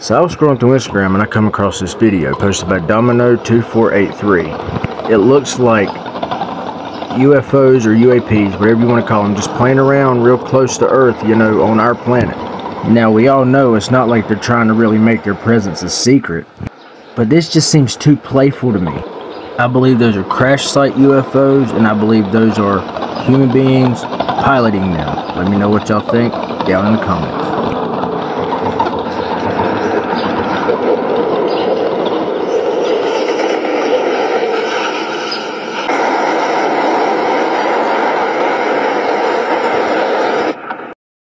So I was scrolling through Instagram and I come across this video posted by Domino2483. It looks like UFOs or UAPs, whatever you want to call them, just playing around real close to Earth, you know, on our planet. Now we all know it's not like they're trying to really make their presence a secret, but this just seems too playful to me. I believe those are crash site UFOs and I believe those are human beings piloting them. Let me know what y'all think down in the comments.